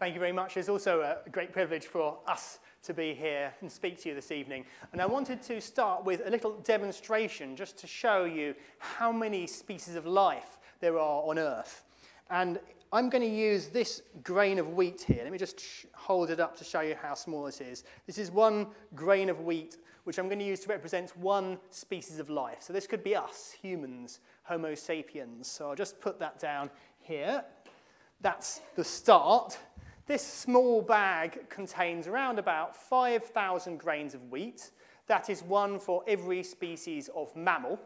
Thank you very much. It's also a great privilege for us to be here and speak to you this evening. And I wanted to start with a little demonstration just to show you how many species of life there are on Earth. And I'm going to use this grain of wheat here. Let me just hold it up to show you how small it is. This is one grain of wheat, which I'm going to use to represent one species of life. So this could be us, humans, Homo sapiens. So I'll just put that down here. That's the start. This small bag contains around about 5,000 grains of wheat. That is one for every species of mammal.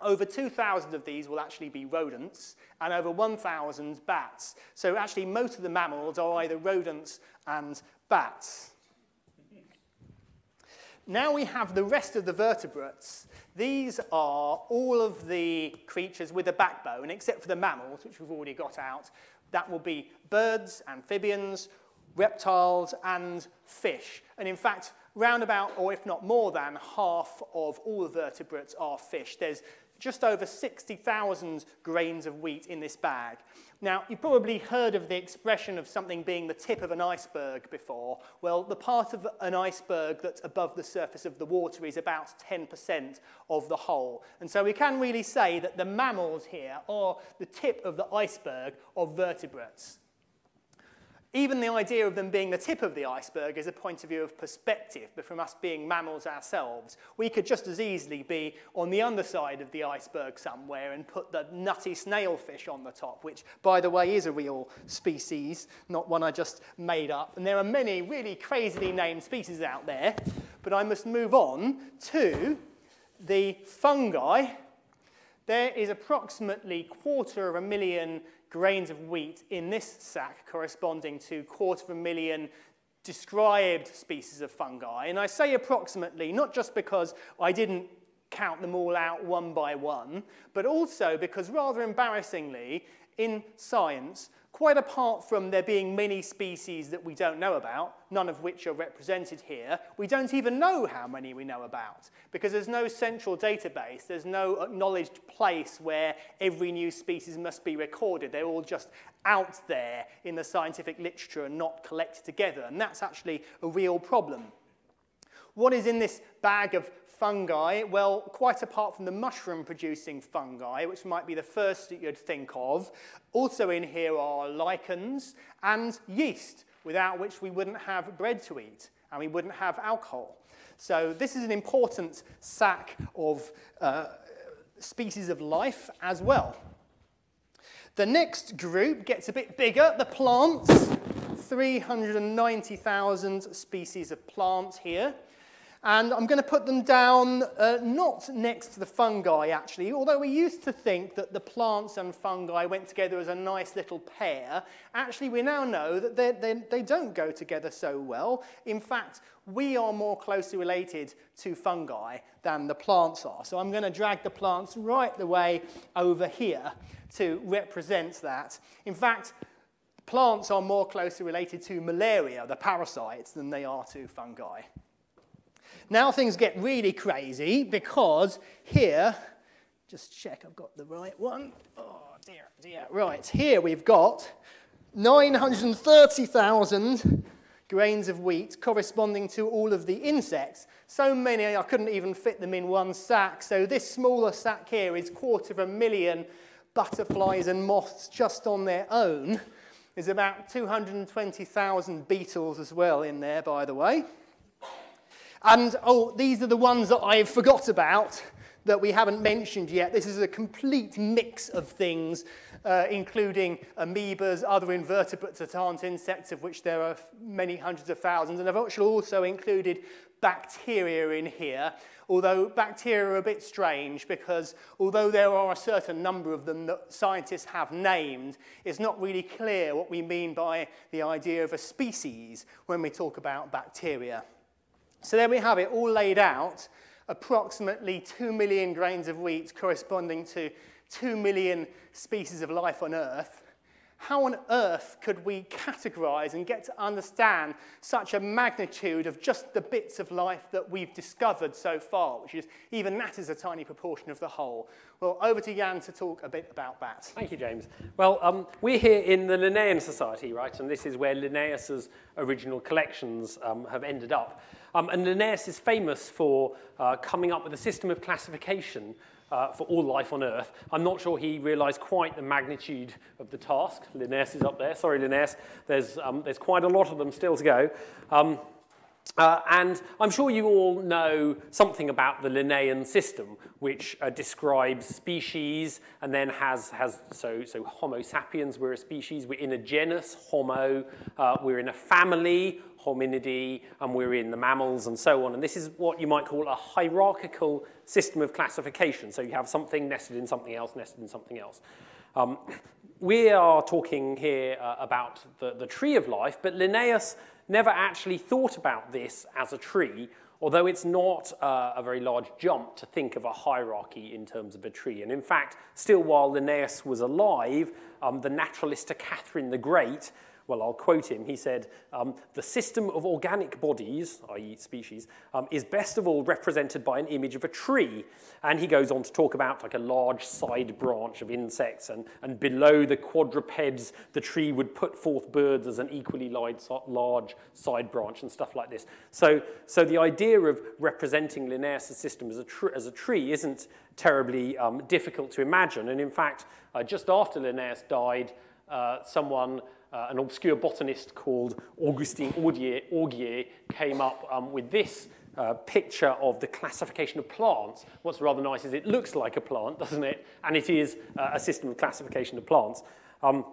Over 2,000 of these will actually be rodents, and over 1,000 bats. So actually, most of the mammals are either rodents and bats. Now we have the rest of the vertebrates. These are all of the creatures with a backbone, except for the mammals, which we've already got out. That will be birds, amphibians, reptiles, and fish. And in fact, round about, or if not more than, half of all vertebrates are fish. There's just over 60,000 grains of wheat in this bag. Now, you've probably heard of the expression of something being the tip of an iceberg before. Well, the part of an iceberg that's above the surface of the water is about 10% of the whole. And so we can really say that the mammals here are the tip of the iceberg of vertebrates. Even the idea of them being the tip of the iceberg is a point of view of perspective, but from us being mammals ourselves, we could just as easily be on the underside of the iceberg somewhere and put the nutty snailfish on the top, which, by the way, is a real species, not one I just made up. And there are many really crazily named species out there, but I must move on to the fungi. There is approximately quarter of a million grains of wheat in this sack corresponding to quarter of a million described species of fungi. And I say approximately, not just because I didn't count them all out one by one, but also because rather embarrassingly, in science, quite apart from there being many species that we don't know about, none of which are represented here, we don't even know how many we know about because there's no central database, there's no acknowledged place where every new species must be recorded. They're all just out there in the scientific literature and not collected together, and that's actually a real problem. What is in this bag of fungi? Well, quite apart from the mushroom-producing fungi, which might be the first that you'd think of, also in here are lichens and yeast, without which we wouldn't have bread to eat and we wouldn't have alcohol. So this is an important sack of uh, species of life as well. The next group gets a bit bigger, the plants. 390,000 species of plants here. And I'm going to put them down uh, not next to the fungi, actually, although we used to think that the plants and fungi went together as a nice little pair. Actually, we now know that they, they, they don't go together so well. In fact, we are more closely related to fungi than the plants are. So I'm going to drag the plants right the way over here to represent that. In fact, plants are more closely related to malaria, the parasites, than they are to fungi. Now things get really crazy because here, just check I've got the right one. Oh dear, dear. Right, here we've got 930,000 grains of wheat corresponding to all of the insects. So many I couldn't even fit them in one sack. So this smaller sack here is quarter of a million butterflies and moths just on their own. There's about 220,000 beetles as well in there, by the way. And, oh, these are the ones that I forgot about that we haven't mentioned yet. This is a complete mix of things, uh, including amoebas, other invertebrates that aren't insects, of which there are many hundreds of thousands. And I've actually also included bacteria in here, although bacteria are a bit strange because although there are a certain number of them that scientists have named, it's not really clear what we mean by the idea of a species when we talk about bacteria. So there we have it all laid out, approximately 2 million grains of wheat corresponding to 2 million species of life on Earth. how on earth could we categorize and get to understand such a magnitude of just the bits of life that we've discovered so far, which is even that is a tiny proportion of the whole? Well, over to Yan to talk a bit about that. Thank you, James. Well, um, we're here in the Linnean Society, right? And this is where Linnaeus's original collections um, have ended up. Um, and Linnaeus is famous for uh, coming up with a system of classification uh, for all life on Earth. I'm not sure he realized quite the magnitude of the task. Linnaeus is up there. Sorry, Linnaeus. There's, um, there's quite a lot of them still to go. Um, uh, and I'm sure you all know something about the Linnaean system, which uh, describes species and then has, has so, so Homo sapiens, we're a species, we're in a genus, Homo, uh, we're in a family, Hominidae, and we're in the mammals and so on. And this is what you might call a hierarchical system of classification. So you have something nested in something else, nested in something else. Um, we are talking here uh, about the, the tree of life, but Linnaeus never actually thought about this as a tree, although it's not uh, a very large jump to think of a hierarchy in terms of a tree. And in fact, still while Linnaeus was alive, um, the naturalist Catherine the Great well, I'll quote him. He said, um, the system of organic bodies, i.e. species, um, is best of all represented by an image of a tree. And he goes on to talk about like a large side branch of insects, and, and below the quadrupeds, the tree would put forth birds as an equally large, side branch and stuff like this. So, so the idea of representing Linnaeus' system as a, as a tree isn't terribly um, difficult to imagine. And in fact, uh, just after Linnaeus died, uh, someone uh, an obscure botanist called Augustin Augier, Augier came up um, with this uh, picture of the classification of plants. What's rather nice is it looks like a plant, doesn't it? And it is uh, a system of classification of plants. Um,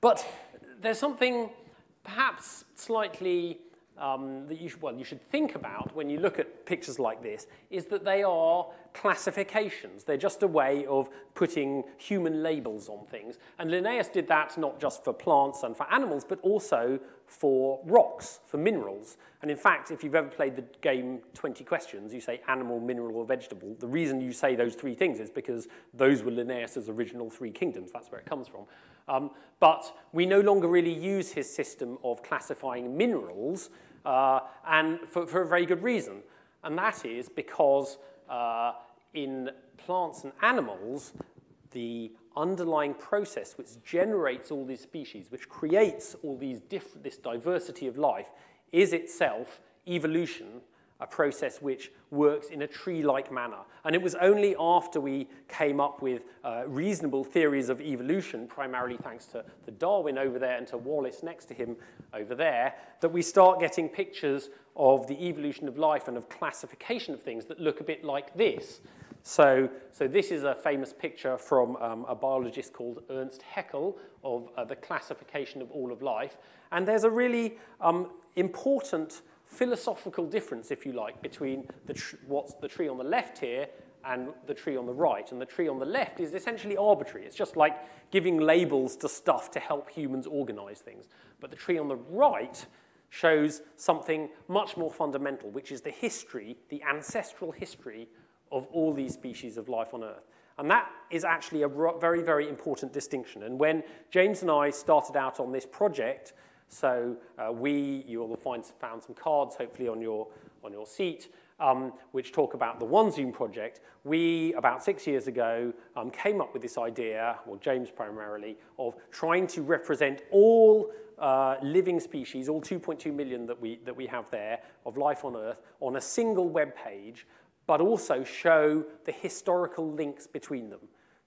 but there's something perhaps slightly um, that you should, well, you should think about when you look at pictures like this is that they are classifications. They're just a way of putting human labels on things. And Linnaeus did that not just for plants and for animals, but also for rocks, for minerals. And in fact, if you've ever played the game 20 questions, you say animal, mineral, or vegetable. The reason you say those three things is because those were Linnaeus's original three kingdoms. That's where it comes from. Um, but we no longer really use his system of classifying minerals uh, and for, for, a very good reason. And that is because uh, in plants and animals, the underlying process which generates all these species, which creates all these this diversity of life, is itself evolution a process which works in a tree-like manner. And it was only after we came up with uh, reasonable theories of evolution, primarily thanks to, to Darwin over there and to Wallace next to him over there, that we start getting pictures of the evolution of life and of classification of things that look a bit like this. So, so this is a famous picture from um, a biologist called Ernst Haeckel of uh, the classification of all of life. And there's a really um, important philosophical difference, if you like, between the what's the tree on the left here and the tree on the right. And the tree on the left is essentially arbitrary. It's just like giving labels to stuff to help humans organize things. But the tree on the right shows something much more fundamental, which is the history, the ancestral history of all these species of life on Earth. And that is actually a very, very important distinction. And when James and I started out on this project, so uh, we, you will find found some cards hopefully on your, on your seat, um, which talk about the OneZoom project. We, about six years ago, um, came up with this idea, or James primarily, of trying to represent all uh, living species, all 2.2 million that we, that we have there, of life on Earth, on a single web page, but also show the historical links between them.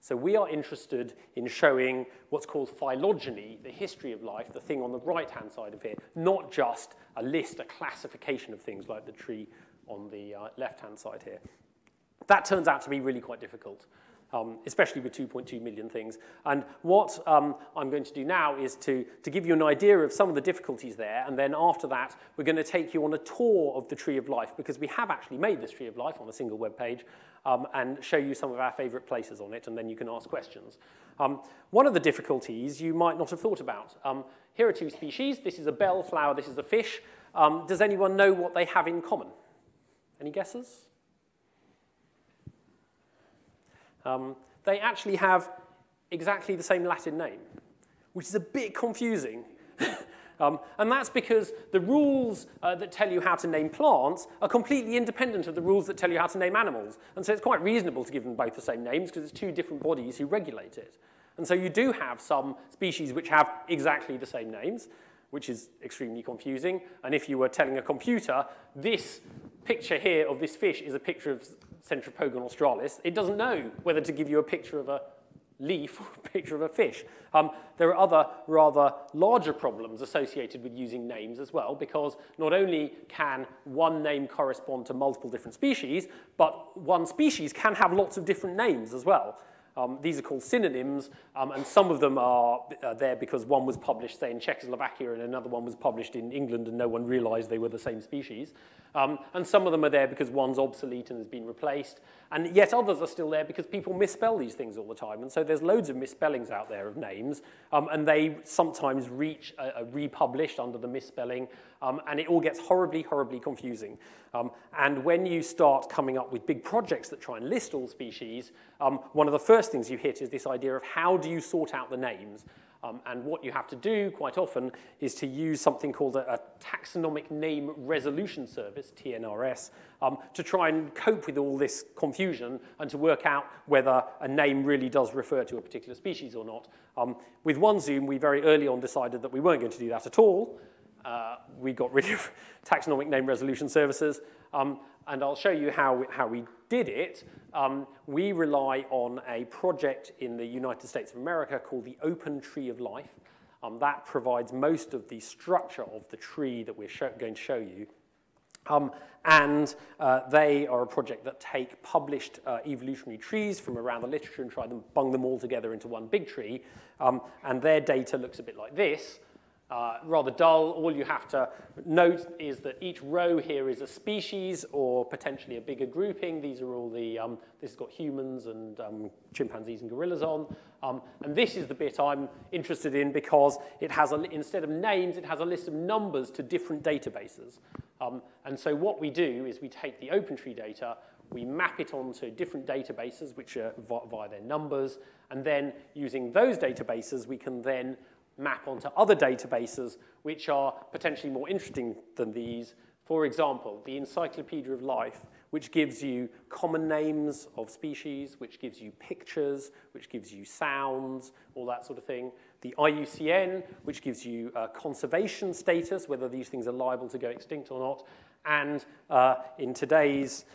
So we are interested in showing what's called phylogeny, the history of life, the thing on the right-hand side of here, not just a list, a classification of things like the tree on the uh, left-hand side here. That turns out to be really quite difficult um, especially with 2.2 million things. And what um, I'm going to do now is to, to give you an idea of some of the difficulties there, and then after that, we're going to take you on a tour of the Tree of Life, because we have actually made this Tree of Life on a single web page, um, and show you some of our favorite places on it, and then you can ask questions. Um, one of the difficulties you might not have thought about. Um, here are two species. This is a bellflower, this is a fish. Um, does anyone know what they have in common? Any guesses? Um, they actually have exactly the same Latin name, which is a bit confusing. um, and that's because the rules uh, that tell you how to name plants are completely independent of the rules that tell you how to name animals. And so it's quite reasonable to give them both the same names because it's two different bodies who regulate it. And so you do have some species which have exactly the same names, which is extremely confusing. And if you were telling a computer, this picture here of this fish is a picture of Centropogon australis, it doesn't know whether to give you a picture of a leaf or a picture of a fish. Um, there are other rather larger problems associated with using names as well, because not only can one name correspond to multiple different species, but one species can have lots of different names as well. Um, these are called synonyms, um, and some of them are uh, there because one was published, say, in Czechoslovakia and another one was published in England and no one realized they were the same species. Um, and some of them are there because one's obsolete and has been replaced. And yet others are still there because people misspell these things all the time. And so there's loads of misspellings out there of names, um, and they sometimes reach, a, a republished under the misspelling um, and it all gets horribly, horribly confusing. Um, and when you start coming up with big projects that try and list all species, um, one of the first things you hit is this idea of how do you sort out the names? Um, and what you have to do quite often is to use something called a, a taxonomic name resolution service, TNRS, um, to try and cope with all this confusion and to work out whether a name really does refer to a particular species or not. Um, with OneZoom, we very early on decided that we weren't going to do that at all. Uh, we got rid of taxonomic name resolution services, um, and I'll show you how we, how we did it. Um, we rely on a project in the United States of America called the Open Tree of Life. Um, that provides most of the structure of the tree that we're going to show you. Um, and uh, they are a project that take published uh, evolutionary trees from around the literature and try to bung them all together into one big tree. Um, and their data looks a bit like this uh, rather dull. All you have to note is that each row here is a species or potentially a bigger grouping. These are all the, um, this has got humans and um, chimpanzees and gorillas on. Um, and this is the bit I'm interested in because it has, a, instead of names, it has a list of numbers to different databases. Um, and so what we do is we take the OpenTree data, we map it onto different databases, which are via their numbers, and then using those databases, we can then map onto other databases which are potentially more interesting than these. For example, the Encyclopedia of Life, which gives you common names of species, which gives you pictures, which gives you sounds, all that sort of thing. The IUCN, which gives you uh, conservation status, whether these things are liable to go extinct or not. And uh, in today's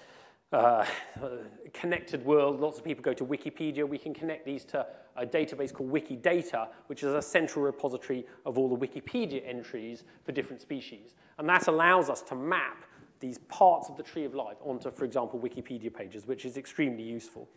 uh, connected world, lots of people go to Wikipedia. We can connect these to a database called Wikidata, which is a central repository of all the Wikipedia entries for different species. And that allows us to map these parts of the tree of life onto, for example, Wikipedia pages, which is extremely useful.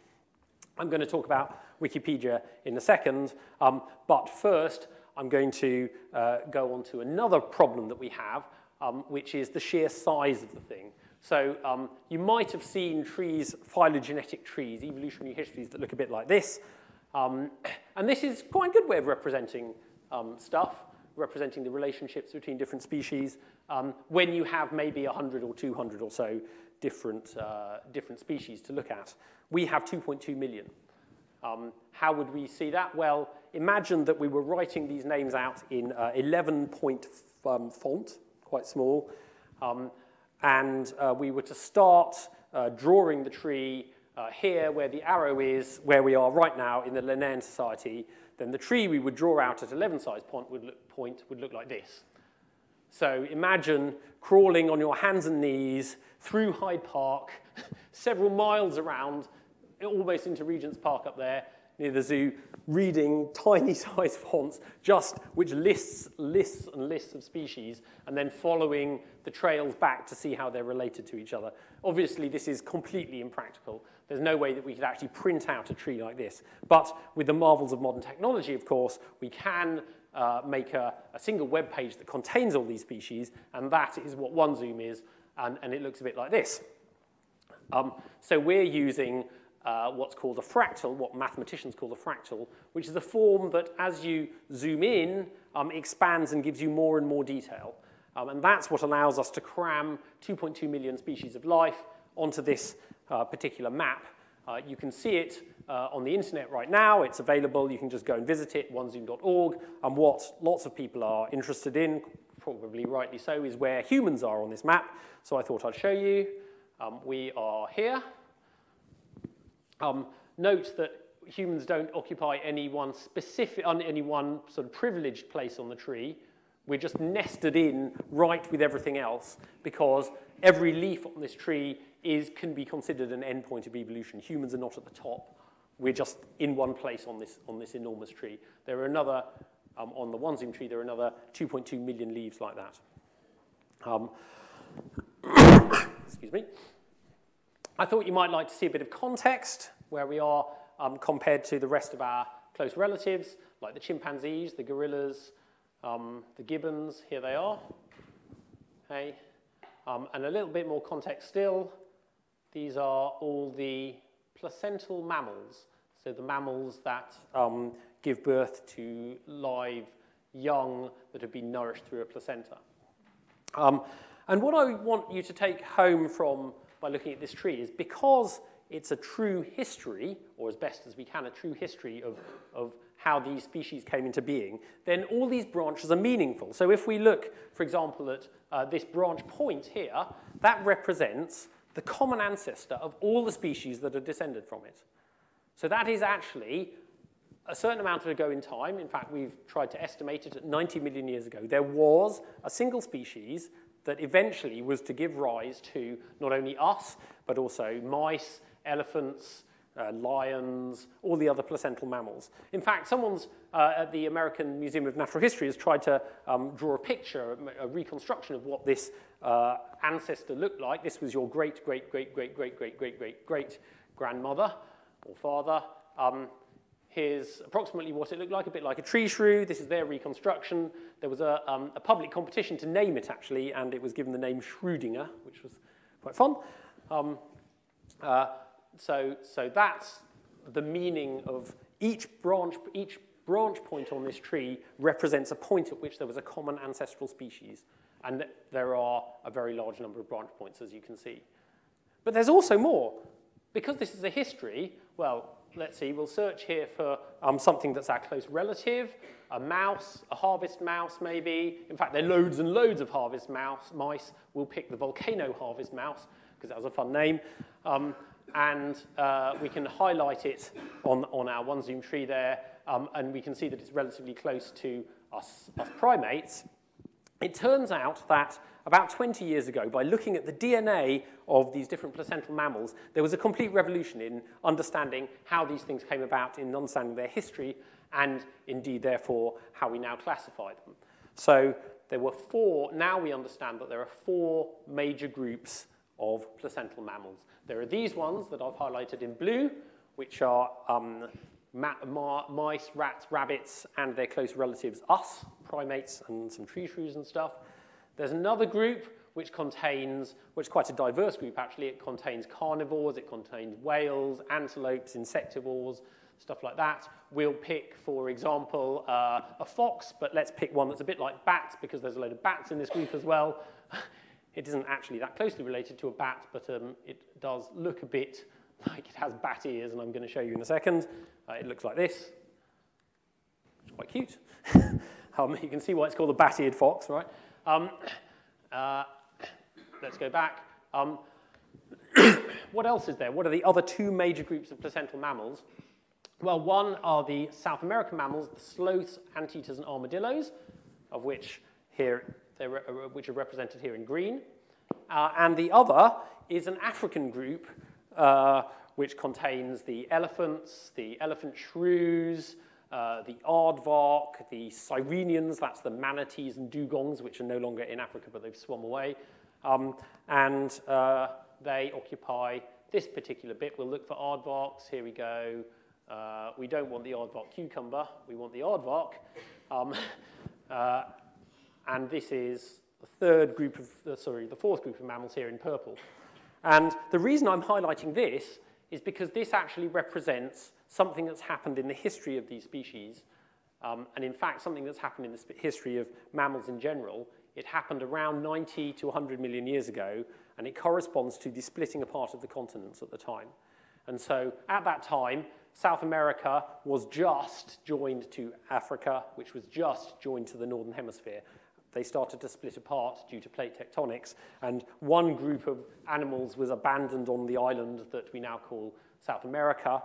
I'm going to talk about Wikipedia in a second, um, but first I'm going to uh, go on to another problem that we have, um, which is the sheer size of the thing. So um, you might have seen trees, phylogenetic trees, evolutionary histories that look a bit like this. Um, and this is quite a good way of representing um, stuff, representing the relationships between different species um, when you have maybe 100 or 200 or so different, uh, different species to look at. We have 2.2 million. Um, how would we see that? Well, imagine that we were writing these names out in uh, 11 point um, font, quite small, and uh, we were to start uh, drawing the tree uh, here where the arrow is, where we are right now in the Linnean society, then the tree we would draw out at 11 size point would look, point would look like this. So imagine crawling on your hands and knees through Hyde Park, several miles around, almost into Regent's Park up there, near the zoo, reading tiny size fonts, just which lists, lists and lists of species, and then following the trails back to see how they're related to each other. Obviously, this is completely impractical. There's no way that we could actually print out a tree like this. But with the marvels of modern technology, of course, we can uh, make a, a, single web page that contains all these species, and that is what OneZoom is, and, and it looks a bit like this. Um, so we're using uh, what's called a fractal, what mathematicians call a fractal, which is a form that as you zoom in, um, expands and gives you more and more detail. Um, and that's what allows us to cram 2.2 million species of life onto this uh, particular map. Uh, you can see it uh, on the internet right now. It's available. You can just go and visit it, onezoom.org. And what lots of people are interested in, probably rightly so, is where humans are on this map. So I thought I'd show you. Um, we are here. Um, note that humans don't occupy any one specific, any one sort of privileged place on the tree. We're just nested in right with everything else because every leaf on this tree is, can be considered an endpoint of evolution. Humans are not at the top. We're just in one place on this, on this enormous tree. There are another, um, on the OneZoom tree, there are another 2.2 million leaves like that. Um, excuse me. I thought you might like to see a bit of context where we are um, compared to the rest of our close relatives, like the chimpanzees, the gorillas, um, the gibbons, here they are. Okay. Um, and a little bit more context still, these are all the placental mammals, so the mammals that um, give birth to live young that have been nourished through a placenta. Um, and what I want you to take home from by looking at this tree is because it's a true history, or as best as we can, a true history of, of how these species came into being, then all these branches are meaningful. So if we look, for example, at uh, this branch point here, that represents the common ancestor of all the species that are descended from it. So that is actually a certain amount of ago in time. In fact, we've tried to estimate it at 90 million years ago. There was a single species that eventually was to give rise to not only us, but also mice, elephants, uh, lions, all the other placental mammals. In fact, someone's uh, at the American Museum of Natural History has tried to um, draw a picture, a reconstruction of what this uh, ancestor looked like. This was your great, great, great, great, great, great, great, great, great grandmother or father. Um, here's approximately what it looked like, a bit like a tree shrew. This is their reconstruction. There was a, um, a public competition to name it, actually, and it was given the name Schrödinger, which was quite fun. Um, uh, so, so that's the meaning of each branch, each branch point on this tree represents a point at which there was a common ancestral species. And there are a very large number of branch points, as you can see. But there's also more. Because this is a history, well, let's see, we'll search here for um, something that's our close relative, a mouse, a harvest mouse maybe. In fact, there are loads and loads of harvest mouse, mice. We'll pick the volcano harvest mouse, because that was a fun name. Um, and uh, we can highlight it on, on our OneZoom tree there, um, and we can see that it's relatively close to us, us primates. It turns out that about 20 years ago, by looking at the DNA of these different placental mammals, there was a complete revolution in understanding how these things came about, in understanding their history, and indeed, therefore, how we now classify them. So there were four, now we understand that there are four major groups of placental mammals. There are these ones that I've highlighted in blue, which are um, mice, rats, rabbits, and their close relatives, us, primates, and some tree shrews and stuff. There's another group which contains, which is quite a diverse group actually. It contains carnivores, it contains whales, antelopes, insectivores, stuff like that. We'll pick, for example, uh, a fox, but let's pick one that's a bit like bats because there's a load of bats in this group as well. It isn't actually that closely related to a bat, but um, it does look a bit like it has bat ears, and I'm going to show you in a second. Uh, it looks like this. It's quite cute. um, you can see why it's called a bat-eared fox, right? Um, uh, let's go back. Um, what else is there? What are the other two major groups of placental mammals? Well, one are the South American mammals, the sloths, anteaters, and armadillos, of which here which are represented here in green. Uh, and the other is an African group uh, which contains the elephants, the elephant shrews, uh, the aardvark, the sirenians, that's the manatees and dugongs, which are no longer in Africa, but they've swum away. Um, and uh, they occupy this particular bit. We'll look for aardvarks. Here we go. Uh, we don't want the aardvark cucumber. We want the aardvark. Um, uh, and this is the third group of, uh, sorry, the fourth group of mammals here in purple. And the reason I'm highlighting this is because this actually represents something that's happened in the history of these species, um, and in fact, something that's happened in the history of mammals in general. It happened around 90 to 100 million years ago, and it corresponds to the splitting apart of the continents at the time. And so at that time, South America was just joined to Africa, which was just joined to the Northern Hemisphere. They started to split apart due to plate tectonics, and one group of animals was abandoned on the island that we now call South America.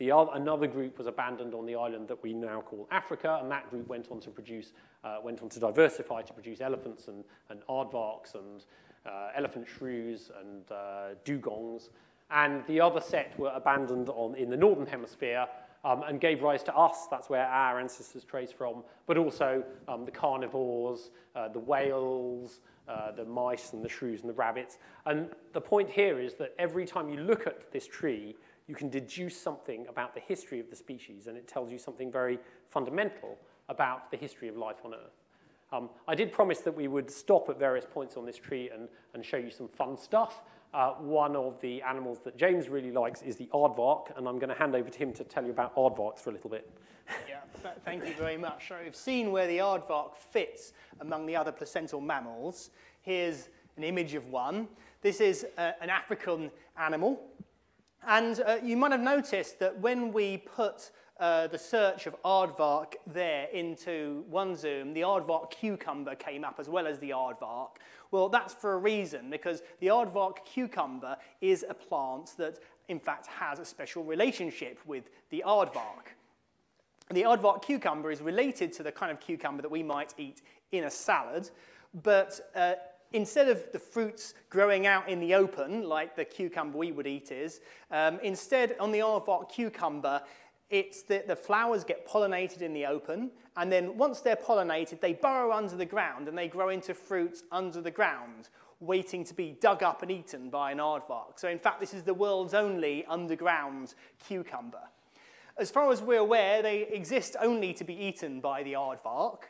The other, another group was abandoned on the island that we now call Africa, and that group went on to produce, uh, went on to diversify to produce elephants and, and aardvarks and uh, elephant shrews and uh, dugongs. And the other set were abandoned on, in the northern hemisphere um, and gave rise to us. That's where our ancestors trace from, but also um, the carnivores, uh, the whales, uh, the mice and the shrews and the rabbits. And the point here is that every time you look at this tree, you can deduce something about the history of the species, and it tells you something very fundamental about the history of life on Earth. Um, I did promise that we would stop at various points on this tree and, and show you some fun stuff. Uh, one of the animals that James really likes is the aardvark, and I'm going to hand over to him to tell you about aardvarks for a little bit. yeah, th thank you very much. So we've seen where the aardvark fits among the other placental mammals. Here's an image of one. This is uh, an African animal. And uh, you might have noticed that when we put uh, the search of aardvark there into OneZoom, the aardvark cucumber came up as well as the aardvark. Well, that's for a reason, because the aardvark cucumber is a plant that, in fact, has a special relationship with the aardvark. The aardvark cucumber is related to the kind of cucumber that we might eat in a salad, but uh, instead of the fruits growing out in the open, like the cucumber we would eat is, um, instead on the aardvark cucumber, it's that the flowers get pollinated in the open, and then once they're pollinated, they burrow under the ground and they grow into fruits under the ground, waiting to be dug up and eaten by an aardvark. So in fact, this is the world's only underground cucumber. As far as we're aware, they exist only to be eaten by the aardvark.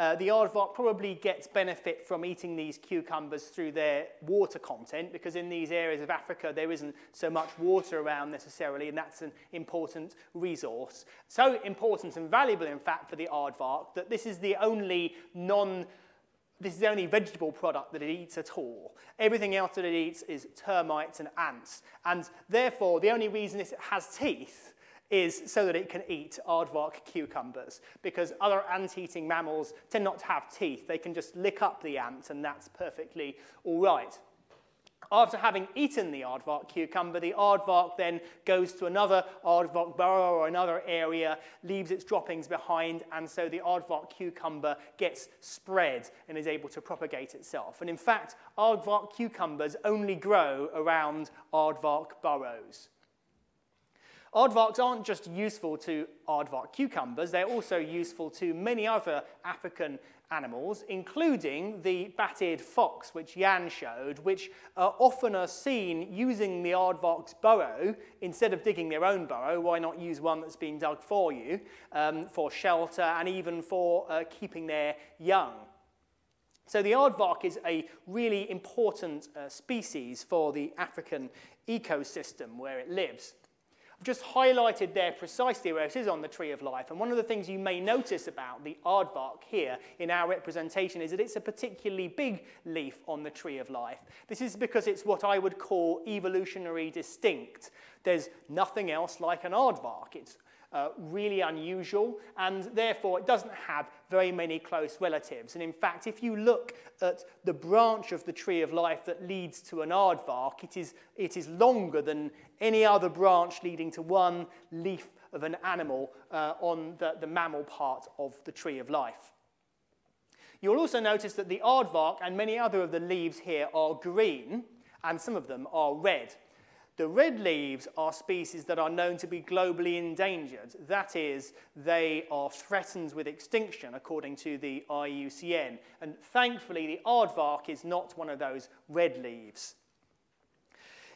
Uh, the aardvark probably gets benefit from eating these cucumbers through their water content because in these areas of Africa there isn't so much water around necessarily and that's an important resource. So important and valuable in fact for the aardvark that this is the only non this is the only vegetable product that it eats at all. Everything else that it eats is termites and ants. And therefore, the only reason it has teeth is so that it can eat aardvark cucumbers because other ant-eating mammals tend not to have teeth. They can just lick up the ant and that's perfectly all right. After having eaten the aardvark cucumber, the aardvark then goes to another aardvark burrow or another area, leaves its droppings behind, and so the aardvark cucumber gets spread and is able to propagate itself. And in fact, aardvark cucumbers only grow around aardvark burrows. Aardvarks aren't just useful to aardvark cucumbers, they're also useful to many other African animals, including the bat-eared fox, which Yan showed, which uh, often are seen using the aardvark's burrow instead of digging their own burrow. Why not use one that's been dug for you um, for shelter and even for uh, keeping their young? So the aardvark is a really important uh, species for the African ecosystem where it lives. I've just highlighted there precisely where it is on the tree of life. And one of the things you may notice about the aardvark here in our representation is that it's a particularly big leaf on the tree of life. This is because it's what I would call evolutionary distinct. There's nothing else like an aardvark. It's uh, really unusual, and therefore it doesn't have very many close relatives. And in fact, if you look at the branch of the tree of life that leads to an aardvark, it is, it is longer than any other branch leading to one leaf of an animal uh, on the, the mammal part of the tree of life. You'll also notice that the aardvark and many other of the leaves here are green, and some of them are red. The red leaves are species that are known to be globally endangered. That is, they are threatened with extinction according to the IUCN. And thankfully, the aardvark is not one of those red leaves.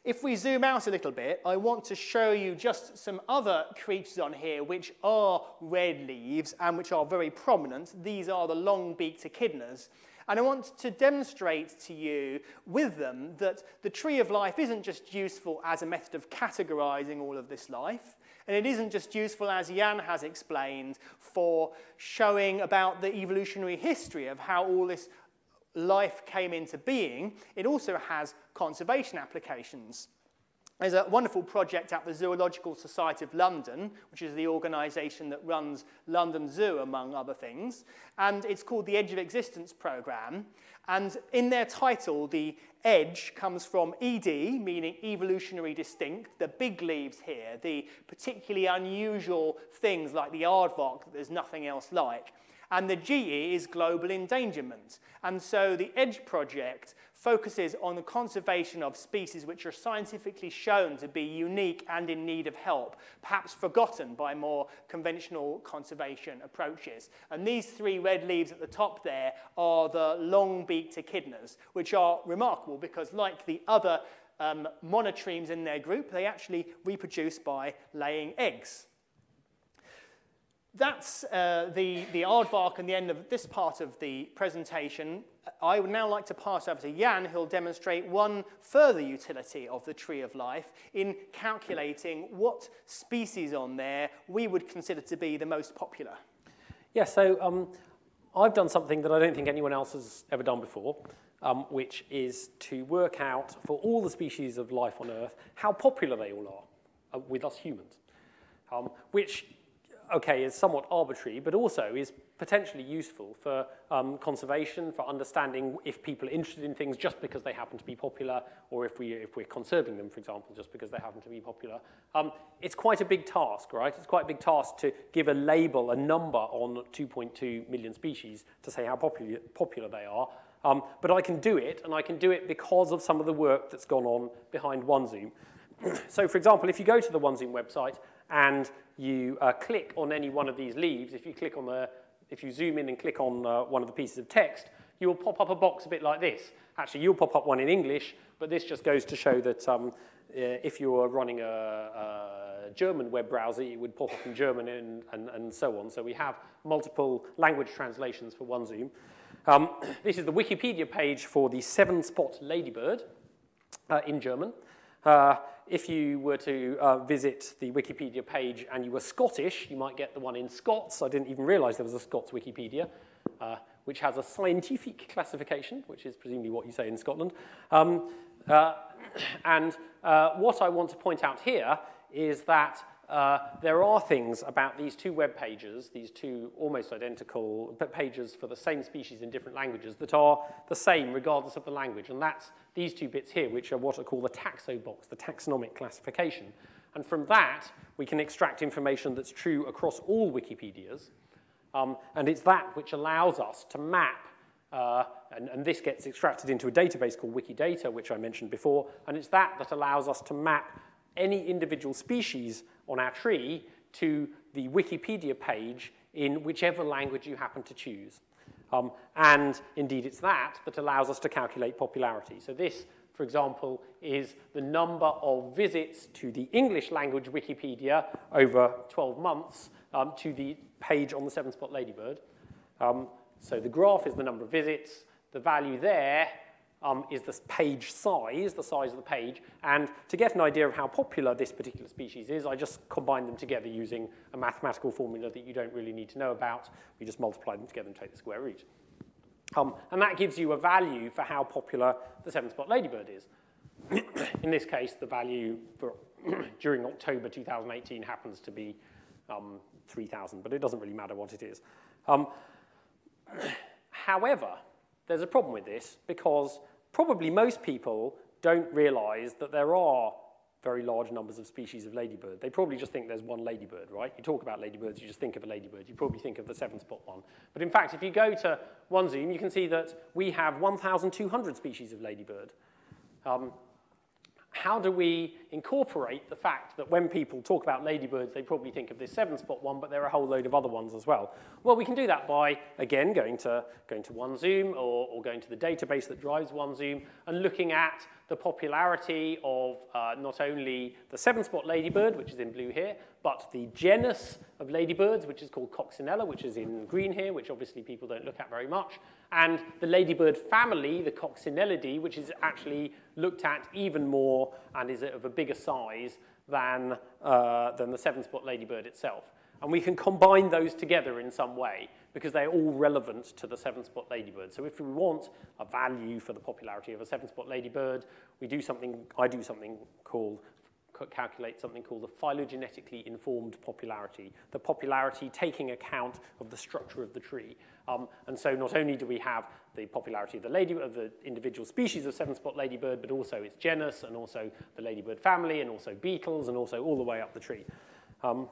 If we zoom out a little bit, I want to show you just some other creatures on here which are red leaves and which are very prominent. These are the long-beaked echidnas. And I want to demonstrate to you with them that the tree of life isn't just useful as a method of categorizing all of this life, and it isn't just useful, as Yan has explained, for showing about the evolutionary history of how all this life came into being. It also has conservation applications. There's a wonderful project at the Zoological Society of London, which is the organisation that runs London Zoo, among other things. And it's called the Edge of Existence Programme. And in their title, the edge comes from ED, meaning evolutionary distinct, the big leaves here, the particularly unusual things like the aardvark that there's nothing else like. And the GE is global endangerment. And so the EDGE project focuses on the conservation of species which are scientifically shown to be unique and in need of help, perhaps forgotten by more conventional conservation approaches. And these three red leaves at the top there are the long-beaked echidnas, which are remarkable because like the other um, monotremes in their group, they actually reproduce by laying eggs that's uh, the, the aardvark and the end of this part of the presentation. I would now like to pass over to Yan, who'll demonstrate one further utility of the tree of life in calculating what species on there we would consider to be the most popular. Yeah, so um, I've done something that I don't think anyone else has ever done before, um, which is to work out for all the species of life on Earth how popular they all are uh, with us humans, um, which okay, is somewhat arbitrary, but also is potentially useful for um, conservation, for understanding if people are interested in things just because they happen to be popular, or if, we, if we're conserving them, for example, just because they happen to be popular. Um, it's quite a big task, right? It's quite a big task to give a label, a number on 2.2 million species to say how popular, popular they are. Um, but I can do it, and I can do it because of some of the work that's gone on behind OneZoom. so, for example, if you go to the OneZoom website and you uh, click on any one of these leaves, if you click on the, if you zoom in and click on uh, one of the pieces of text, you will pop up a box a bit like this. Actually, you'll pop up one in English, but this just goes to show that um, uh, if you were running a, a, German web browser, it would pop up in German and, and, and so on. So we have multiple language translations for OneZoom. Um, this is the Wikipedia page for the seven-spot ladybird uh, in German. Uh, if you were to uh, visit the Wikipedia page and you were Scottish, you might get the one in Scots. I didn't even realize there was a Scots Wikipedia, uh, which has a scientific classification, which is presumably what you say in Scotland. Um, uh, and uh, what I want to point out here is that uh, there are things about these two web pages, these two almost identical pages for the same species in different languages that are the same regardless of the language. And that's these two bits here, which are what are called the taxobox, the taxonomic classification. And from that, we can extract information that's true across all Wikipedias. Um, and it's that which allows us to map, uh, and, and this gets extracted into a database called Wikidata, which I mentioned before, and it's that that allows us to map any individual species on our tree to the Wikipedia page in whichever language you happen to choose. Um, and indeed, it's that that allows us to calculate popularity. So this, for example, is the number of visits to the English language Wikipedia over 12 months um, to the page on the seven-spot ladybird. Um, so the graph is the number of visits. The value there um, is the page size, the size of the page. And to get an idea of how popular this particular species is, I just combine them together using a mathematical formula that you don't really need to know about. We just multiply them together and take the square root. Um, and that gives you a value for how popular the seven-spot ladybird is. In this case, the value for during October 2018 happens to be um, 3,000, but it doesn't really matter what it is. Um, however, there's a problem with this because probably most people don't realize that there are very large numbers of species of ladybird. They probably just think there's one ladybird, right? You talk about ladybirds, you just think of a ladybird. You probably think of the seven-spot one. But in fact, if you go to OneZoom, you can see that we have 1,200 species of ladybird. Um, how do we incorporate the fact that when people talk about ladybirds, they probably think of this seven-spot one, but there are a whole load of other ones as well? Well, we can do that by, again, going to, going to OneZoom or, or going to the database that drives OneZoom and looking at the popularity of uh, not only the seven-spot ladybird, which is in blue here, but the genus of ladybirds, which is called Coccinella, which is in green here, which obviously people don't look at very much, and the ladybird family, the Coccinellidae, which is actually looked at even more and is of a bigger size than, uh, than the seven-spot ladybird itself. And we can combine those together in some way because they're all relevant to the seven-spot ladybird. So if we want a value for the popularity of a seven-spot ladybird, we do something, I do something called calculate something called the phylogenetically informed popularity, the popularity taking account of the structure of the tree. Um, and so not only do we have the popularity of the, lady, of the individual species of seven-spot ladybird, but also its genus, and also the ladybird family, and also beetles, and also all the way up the tree. Um,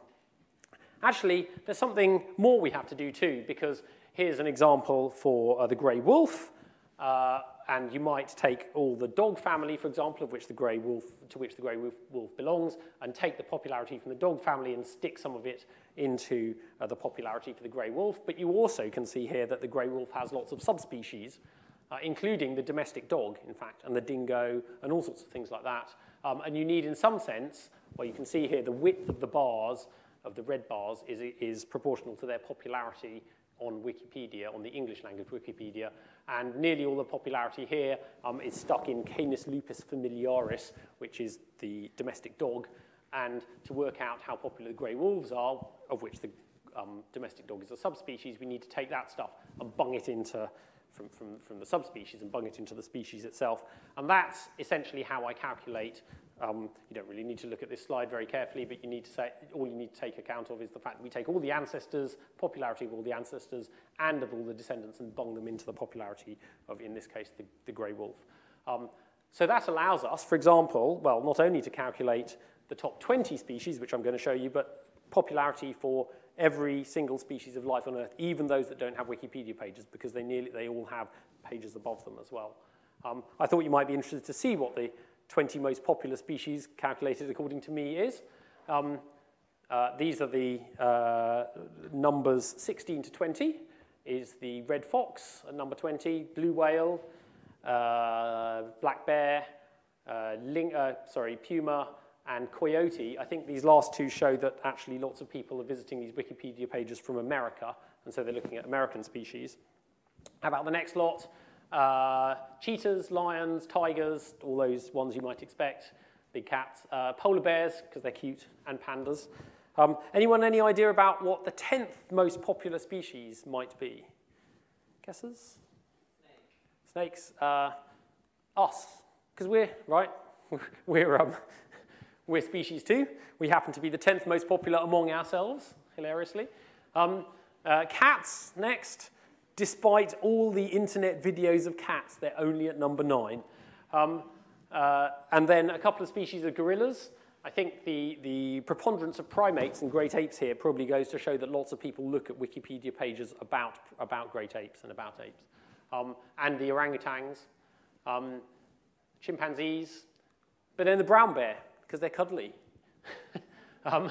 actually, there's something more we have to do too, because here's an example for uh, the grey wolf. Uh, and you might take all the dog family, for example, of which the grey wolf, to which the grey wolf, wolf, belongs, and take the popularity from the dog family and stick some of it into uh, the popularity for the grey wolf. But you also can see here that the grey wolf has lots of subspecies, uh, including the domestic dog, in fact, and the dingo, and all sorts of things like that. Um, and you need, in some sense, well, you can see here the width of the bars, of the red bars, is, is proportional to their popularity on Wikipedia, on the English language Wikipedia, and nearly all the popularity here um, is stuck in Canis lupus familiaris, which is the domestic dog, and to work out how popular the grey wolves are, of which the um, domestic dog is a subspecies, we need to take that stuff and bung it into from, from, from the subspecies and bung it into the species itself. And that's essentially how I calculate um, you don't really need to look at this slide very carefully, but you need to say, all you need to take account of is the fact that we take all the ancestors, popularity of all the ancestors, and of all the descendants, and bung them into the popularity of, in this case, the, the grey wolf. Um, so that allows us, for example, well, not only to calculate the top 20 species, which I'm going to show you, but popularity for every single species of life on Earth, even those that don't have Wikipedia pages, because they, nearly, they all have pages above them as well. Um, I thought you might be interested to see what the 20 most popular species calculated according to me is. Um, uh, these are the uh, numbers 16 to 20 is the red fox at number 20, blue whale, uh, black bear, uh, uh, sorry, puma, and coyote. I think these last two show that actually lots of people are visiting these Wikipedia pages from America, and so they're looking at American species. How about the next lot? Uh, cheetahs, lions, tigers, all those ones you might expect, big cats, uh, polar bears, because they're cute, and pandas. Um, anyone any idea about what the 10th most popular species might be? Guesses? Snake. Snakes. Uh, us, because we're, right, we're, um, we're species two. We happen to be the 10th most popular among ourselves, hilariously. Um, uh, cats, next despite all the internet videos of cats, they're only at number nine. Um, uh, and then a couple of species of gorillas. I think the, the preponderance of primates and great apes here probably goes to show that lots of people look at Wikipedia pages about, about great apes and about apes. Um, and the orangutans, um, chimpanzees, but then the brown bear, because they're cuddly. um,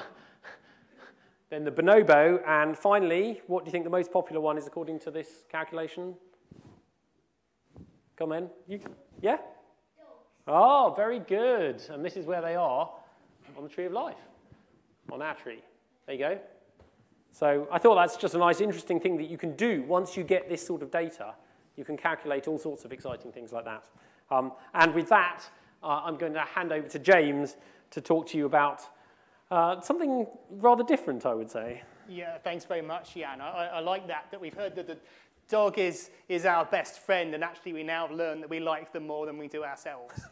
then the bonobo, and finally, what do you think the most popular one is according to this calculation? Come in. You, yeah? Oh, very good. And this is where they are on the tree of life, on our tree. There you go. So I thought that's just a nice, interesting thing that you can do once you get this sort of data. You can calculate all sorts of exciting things like that. Um, and with that, uh, I'm going to hand over to James to talk to you about uh, something rather different, I would say. Yeah, thanks very much, Yan. I, I like that, that we've heard that the dog is, is our best friend, and actually we now learn that we like them more than we do ourselves.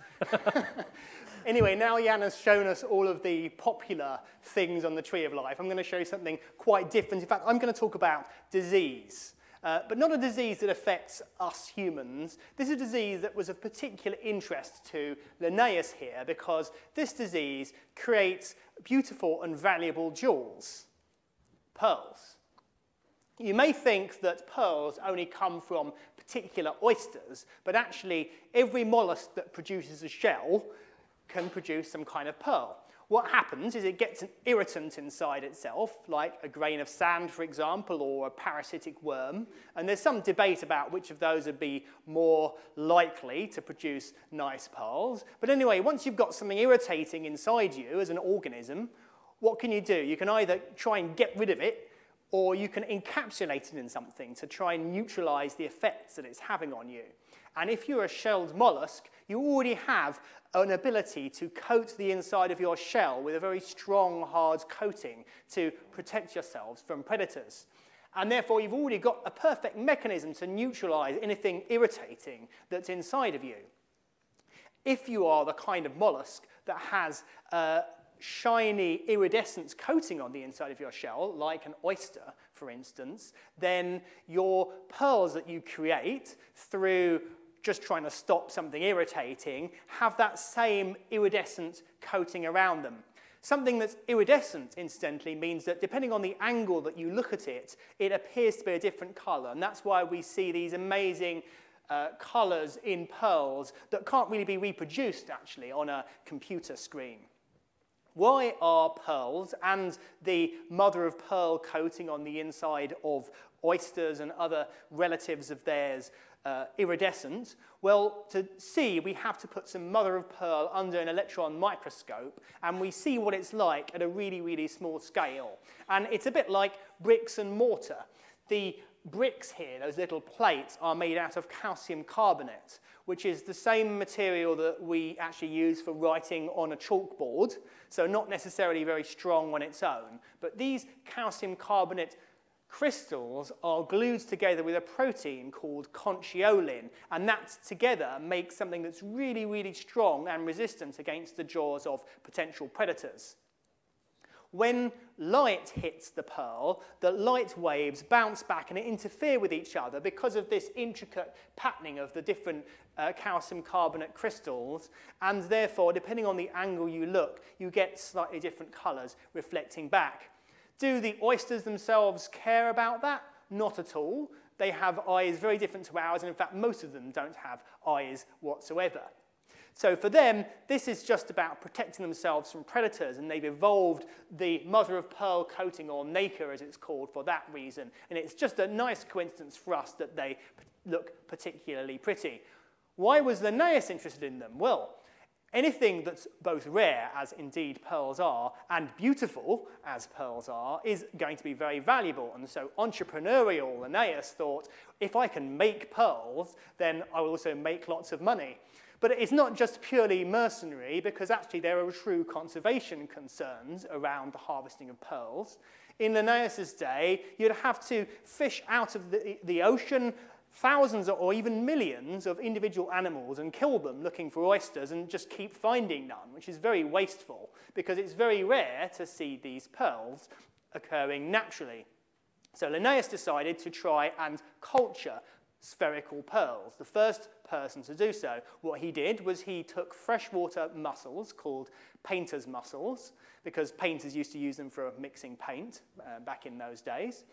anyway, now Yan has shown us all of the popular things on the Tree of Life. I'm going to show you something quite different. In fact, I'm going to talk about disease. Uh, but not a disease that affects us humans. This is a disease that was of particular interest to Linnaeus here because this disease creates beautiful and valuable jewels, pearls. You may think that pearls only come from particular oysters, but actually every mollusk that produces a shell can produce some kind of pearl. What happens is it gets an irritant inside itself, like a grain of sand, for example, or a parasitic worm. And there's some debate about which of those would be more likely to produce nice pearls. But anyway, once you've got something irritating inside you as an organism, what can you do? You can either try and get rid of it, or you can encapsulate it in something to try and neutralize the effects that it's having on you. And if you're a shelled mollusk, you already have an ability to coat the inside of your shell with a very strong, hard coating to protect yourselves from predators. And therefore, you've already got a perfect mechanism to neutralize anything irritating that's inside of you. If you are the kind of mollusk that has a shiny iridescent coating on the inside of your shell, like an oyster, for instance, then your pearls that you create through just trying to stop something irritating have that same iridescent coating around them. Something that's iridescent, incidentally, means that depending on the angle that you look at it, it appears to be a different color. And that's why we see these amazing uh, colors in pearls that can't really be reproduced, actually, on a computer screen. Why are pearls and the mother of pearl coating on the inside of oysters and other relatives of theirs uh, iridescent? Well, to see, we have to put some mother of pearl under an electron microscope, and we see what it's like at a really, really small scale. And it's a bit like bricks and mortar. The bricks here, those little plates, are made out of calcium carbonate, which is the same material that we actually use for writing on a chalkboard, so not necessarily very strong on its own. But these calcium carbonate crystals are glued together with a protein called conchiolin, and that together makes something that's really, really strong and resistant against the jaws of potential predators. When light hits the pearl, the light waves bounce back and interfere with each other because of this intricate patterning of the different uh, calcium carbonate crystals, and therefore, depending on the angle you look, you get slightly different colors reflecting back. Do the oysters themselves care about that? Not at all. They have eyes very different to ours, and in fact, most of them don't have eyes whatsoever. So for them, this is just about protecting themselves from predators, and they've evolved the mother of pearl coating, or nacre as it's called, for that reason. And it's just a nice coincidence for us that they look particularly pretty. Why was Linnaeus interested in them? Well, Anything that's both rare, as indeed pearls are, and beautiful, as pearls are, is going to be very valuable. And so entrepreneurial Linnaeus thought, if I can make pearls, then I will also make lots of money. But it's not just purely mercenary, because actually there are true conservation concerns around the harvesting of pearls. In Linnaeus's day, you'd have to fish out of the, the ocean thousands or even millions of individual animals and kill them looking for oysters and just keep finding none, which is very wasteful because it's very rare to see these pearls occurring naturally. So Linnaeus decided to try and culture spherical pearls, the first person to do so. What he did was he took freshwater mussels called painter's mussels, because painters used to use them for mixing paint uh, back in those days.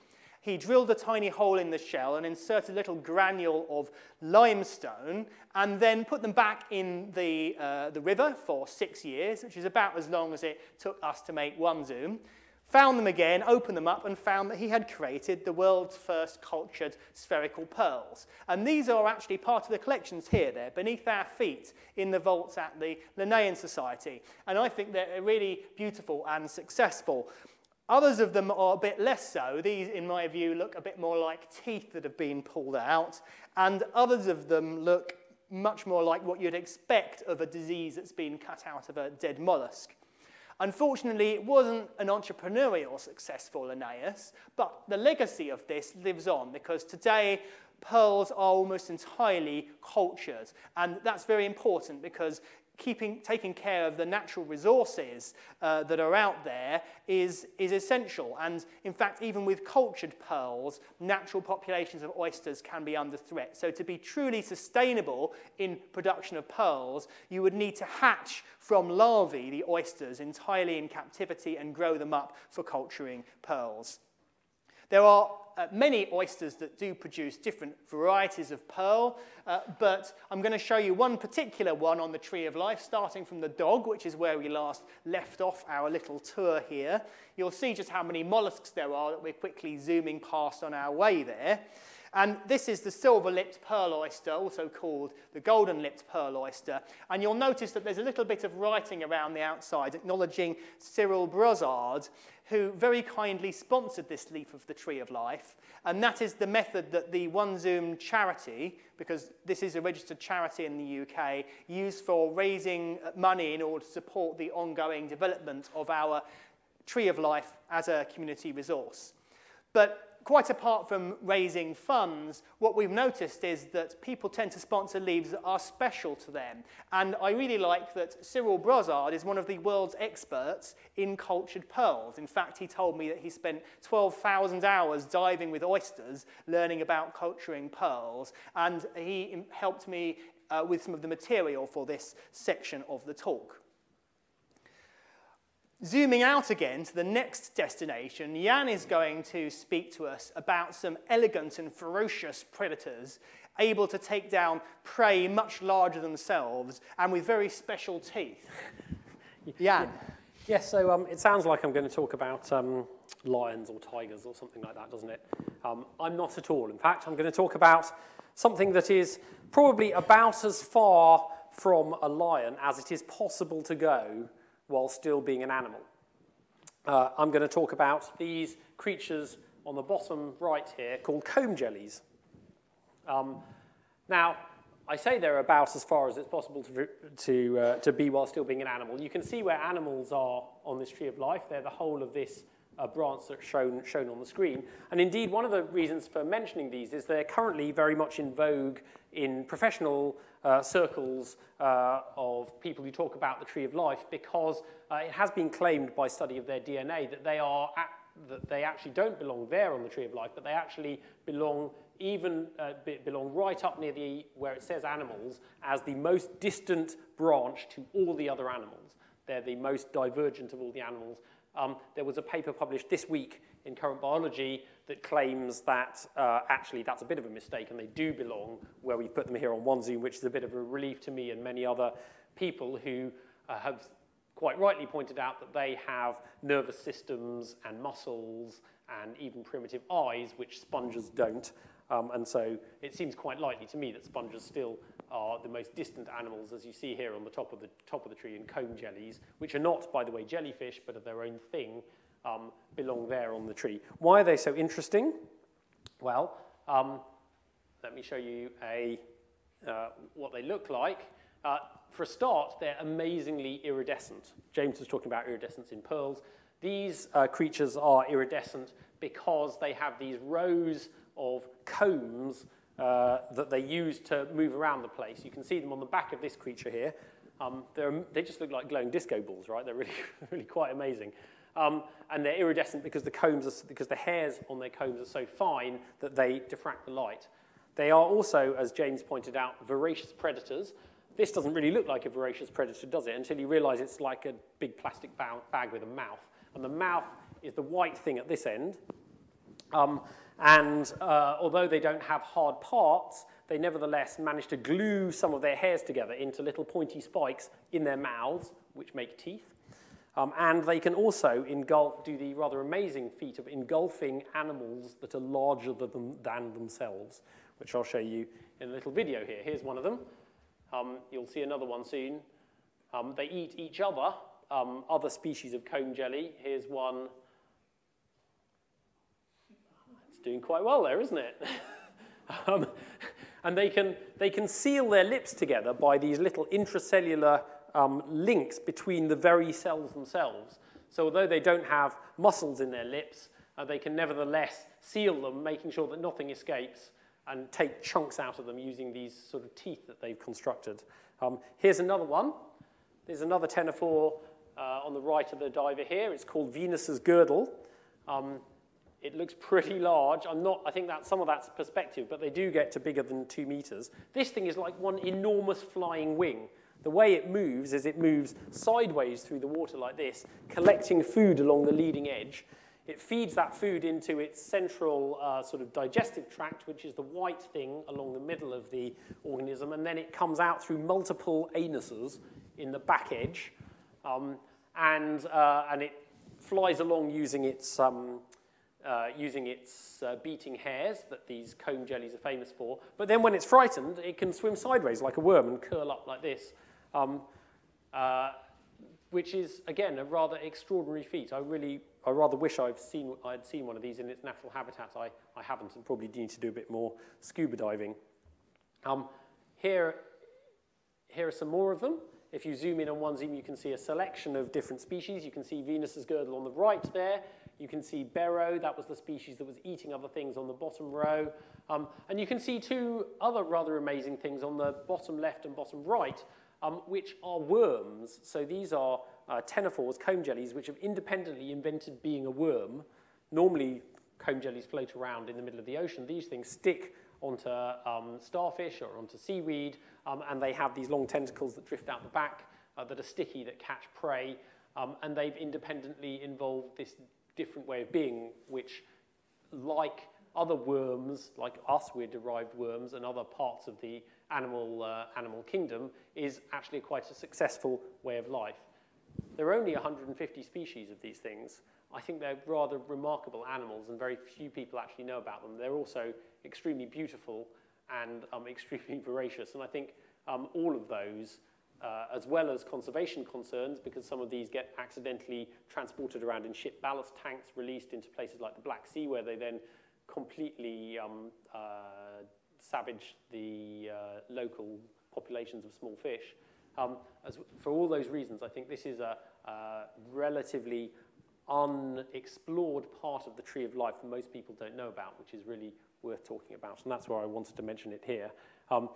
He drilled a tiny hole in the shell and inserted a little granule of limestone and then put them back in the, uh, the river for six years, which is about as long as it took us to make OneZoom. Found them again, opened them up, and found that he had created the world's first cultured spherical pearls. And these are actually part of the collections here. They're beneath our feet in the vaults at the Linnean Society. And I think they're really beautiful and successful. Others of them are a bit less so. These, in my view, look a bit more like teeth that have been pulled out. And others of them look much more like what you'd expect of a disease that's been cut out of a dead mollusk. Unfortunately, it wasn't an entrepreneurial success for Linnaeus, but the legacy of this lives on because today pearls are almost entirely cultured. And that's very important because keeping, taking care of the natural resources uh, that are out there is, is essential. And in fact, even with cultured pearls, natural populations of oysters can be under threat. So to be truly sustainable in production of pearls, you would need to hatch from larvae the oysters entirely in captivity and grow them up for culturing pearls. There are uh, many oysters that do produce different varieties of pearl, uh, but I'm going to show you one particular one on the Tree of Life, starting from the dog, which is where we last left off our little tour here. You'll see just how many mollusks there are that we're quickly zooming past on our way there. And this is the silver-lipped pearl oyster, also called the golden-lipped pearl oyster. And you'll notice that there's a little bit of writing around the outside acknowledging Cyril Brozard, who very kindly sponsored this leaf of the Tree of Life. And that is the method that the OneZoom charity, because this is a registered charity in the UK, used for raising money in order to support the ongoing development of our Tree of Life as a community resource. But quite apart from raising funds, what we've noticed is that people tend to sponsor leaves that are special to them. And I really like that Cyril Brozard is one of the world's experts in cultured pearls. In fact, he told me that he spent 12,000 hours diving with oysters learning about culturing pearls. And he helped me uh, with some of the material for this section of the talk. Zooming out again to the next destination, Yan is going to speak to us about some elegant and ferocious predators able to take down prey much larger than themselves and with very special teeth. Yan. Yes, so um, it sounds like I'm going to talk about um, lions or tigers or something like that, doesn't it? Um, I'm not at all. In fact, I'm going to talk about something that is probably about as far from a lion as it is possible to go while still being an animal. Uh, I'm going to talk about these creatures on the bottom right here called comb jellies. Um, now, I say they're about as far as it's possible to, to, uh, to be while still being an animal. You can see where animals are on this tree of life. They're the whole of this uh, branch that's shown, shown on the screen. And indeed, one of the reasons for mentioning these is they're currently very much in vogue in professional uh, circles uh, of people who talk about the tree of life because uh, it has been claimed by study of their DNA that they are that they actually don't belong there on the tree of life, but they actually belong even uh, be, belong right up near the where it says animals as the most distant branch to all the other animals. They're the most divergent of all the animals. Um, there was a paper published this week in Current Biology that claims that uh, actually that's a bit of a mistake and they do belong where we've put them here on OneZoom, which is a bit of a relief to me and many other people who uh, have quite rightly pointed out that they have nervous systems and muscles and even primitive eyes, which sponges don't. Um, and so it seems quite likely to me that sponges still are the most distant animals, as you see here on the top of the, top of the tree in comb jellies, which are not, by the way, jellyfish, but are their own thing, um, belong there on the tree. Why are they so interesting? Well, um, let me show you a, uh, what they look like. Uh, for a start, they're amazingly iridescent. James was talking about iridescence in pearls. These uh, creatures are iridescent because they have these rows of combs uh, that they use to move around the place. You can see them on the back of this creature here. Um, they just look like glowing disco balls, right? They're really, really quite amazing. Um, and they're iridescent because the combs are, because the hairs on their combs are so fine that they diffract the light. They are also, as James pointed out, voracious predators. This doesn't really look like a voracious predator, does it? Until you realize it's like a big plastic bag with a mouth. And the mouth is the white thing at this end. Um, and uh, although they don't have hard parts, they nevertheless manage to glue some of their hairs together into little pointy spikes in their mouths, which make teeth. Um, and they can also engulf, do the rather amazing feat of engulfing animals that are larger than, than themselves, which I'll show you in a little video here. Here's one of them. Um, you'll see another one soon. Um, they eat each other, um, other species of comb jelly. Here's one It's doing quite well there, isn't it? um, and they can, they can seal their lips together by these little intracellular um, links between the very cells themselves. So although they don't have muscles in their lips, uh, they can nevertheless seal them, making sure that nothing escapes, and take chunks out of them using these sort of teeth that they've constructed. Um, here's another one. There's another ctenophore uh, on the right of the diver here. It's called Venus's girdle. Um, it looks pretty large. I'm not, I think that some of that's perspective, but they do get to bigger than two meters. This thing is like one enormous flying wing. The way it moves is it moves sideways through the water like this, collecting food along the leading edge. It feeds that food into its central uh, sort of digestive tract, which is the white thing along the middle of the organism, and then it comes out through multiple anuses in the back edge, um, and, uh, and it flies along using its um, uh, using its uh, beating hairs that these comb jellies are famous for. But then when it's frightened, it can swim sideways like a worm and curl up like this, um, uh, which is, again, a rather extraordinary feat. I really, I rather wish I've seen, I'd seen one of these in its natural habitat. I, I haven't and probably need to do a bit more scuba diving. Um, here, here are some more of them. If you zoom in on OneZoom, you can see a selection of different species. You can see Venus's girdle on the right there. You can see Beroe, that was the species that was eating other things on the bottom row. Um, and you can see two other rather amazing things on the bottom left and bottom right, um, which are worms. So these are uh, ctenophores, comb jellies, which have independently invented being a worm. Normally, comb jellies float around in the middle of the ocean. These things stick onto um, starfish or onto seaweed, um, and they have these long tentacles that drift out the back uh, that are sticky that catch prey, um, and they've independently involved this different way of being, which, like other worms, like us, we're derived worms, and other parts of the animal, uh, animal kingdom, is actually quite a successful way of life. There are only 150 species of these things. I think they're rather remarkable animals, and very few people actually know about them. They're also extremely beautiful and um, extremely voracious, and I think um, all of those uh, as well as conservation concerns, because some of these get accidentally transported around in ship ballast tanks, released into places like the Black Sea, where they then completely um, uh, savage the uh, local populations of small fish. Um, as, for all those reasons, I think this is a, relatively unexplored part of the tree of life that most people don't know about, which is really worth talking about. And that's why I wanted to mention it here. Um,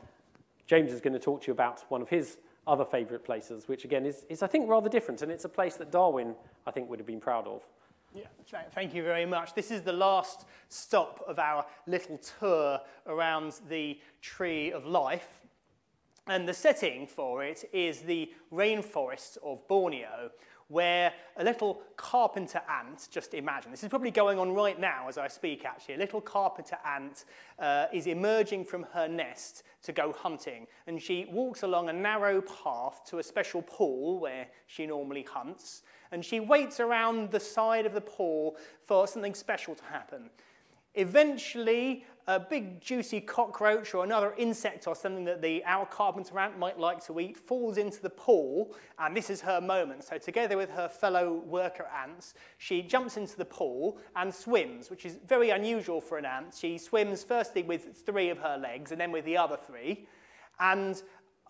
James is going to talk to you about one of his other favourite places, which again is, is, I think, rather different. And it's a place that Darwin, I think, would have been proud of. Yeah, thank you very much. This is the last stop of our little tour around the Tree of Life. And the setting for it is the rainforests of Borneo, where a little carpenter ant, just imagine, this is probably going on right now as I speak actually, a little carpenter ant uh, is emerging from her nest to go hunting. And she walks along a narrow path to a special pool where she normally hunts. And she waits around the side of the pool for something special to happen. Eventually, a big juicy cockroach or another insect or something that the our carpenter ant might like to eat falls into the pool, and this is her moment. So together with her fellow worker ants, she jumps into the pool and swims, which is very unusual for an ant. She swims firstly with three of her legs and then with the other three. And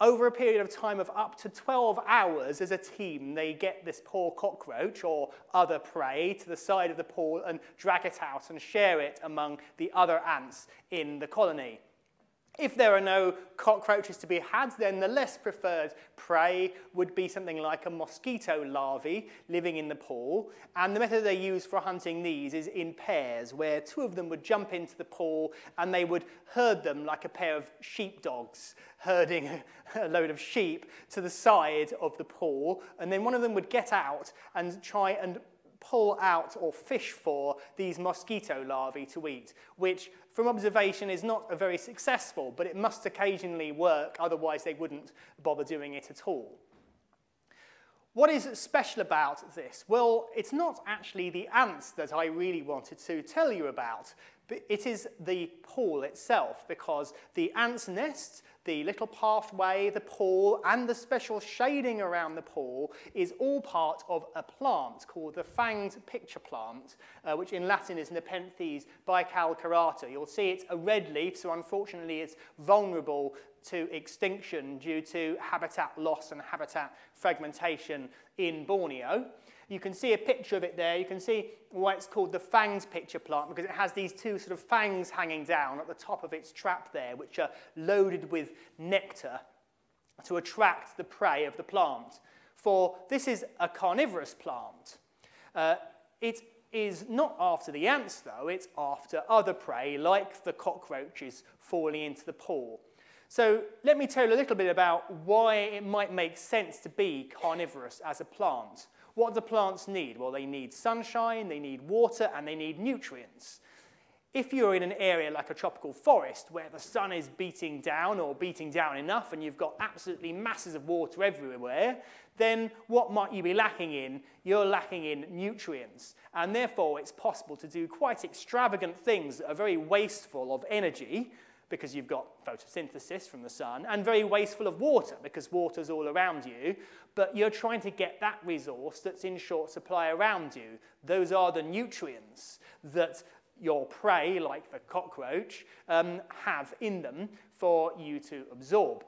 over a period of time of up to 12 hours as a team, they get this poor cockroach or other prey to the side of the pool and drag it out and share it among the other ants in the colony. If there are no cockroaches to be had, then the less preferred prey would be something like a mosquito larvae living in the pool. And the method they use for hunting these is in pairs, where two of them would jump into the pool and they would herd them like a pair of sheepdogs herding a load of sheep to the side of the pool. And then one of them would get out and try and pull out or fish for these mosquito larvae to eat, which from observation is not a very successful, but it must occasionally work, otherwise they wouldn't bother doing it at all. What is special about this? Well, it's not actually the ants that I really wanted to tell you about, but it is the pool itself, because the ant's nest the little pathway, the pool, and the special shading around the pool is all part of a plant called the fanged pitcher plant, uh, which in Latin is Nepenthes bicalcarata. You'll see it's a red leaf, so unfortunately it's vulnerable to extinction due to habitat loss and habitat fragmentation in Borneo. You can see a picture of it there. You can see why it's called the fangs pitcher plant because it has these two sort of fangs hanging down at the top of its trap there, which are loaded with nectar to attract the prey of the plant. For this is a carnivorous plant. Uh, it is not after the ants, though, it's after other prey, like the cockroaches falling into the pool. So let me tell you a little bit about why it might make sense to be carnivorous as a plant. What do plants need? Well, they need sunshine, they need water, and they need nutrients. If you're in an area like a tropical forest where the sun is beating down or beating down enough and you've got absolutely masses of water everywhere, then what might you be lacking in? You're lacking in nutrients. And therefore, it's possible to do quite extravagant things that are very wasteful of energy because you've got photosynthesis from the sun, and very wasteful of water because water's all around you, but you're trying to get that resource that's in short supply around you. Those are the nutrients that your prey, like the cockroach, um, have in them for you to absorb.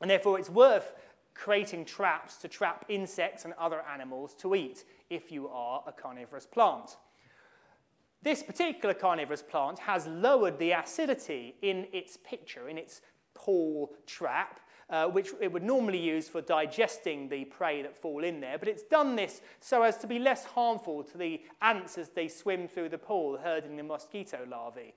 And therefore, it's worth creating traps to trap insects and other animals to eat if you are a carnivorous plant. This particular carnivorous plant has lowered the acidity in its pitcher, in its pool trap, uh, which it would normally use for digesting the prey that fall in there. But it's done this so as to be less harmful to the ants as they swim through the pool, herding the mosquito larvae.